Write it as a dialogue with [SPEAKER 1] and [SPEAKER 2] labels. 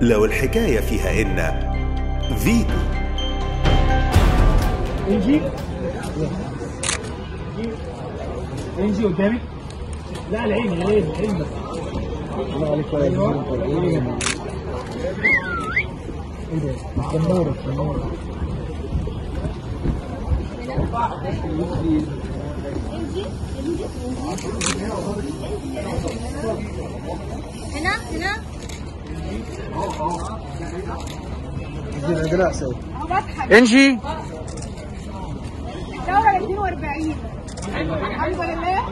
[SPEAKER 1] لو الحكاية فيها إن فيتو
[SPEAKER 2] إنجي؟ إنجي قدامي؟ لا العين العين العين بس. الله عليك يا أيوه. إيه ده جمهورك جمهورك
[SPEAKER 3] هنا
[SPEAKER 2] عندنا
[SPEAKER 4] انجي
[SPEAKER 3] دورة 42 الحمد لله.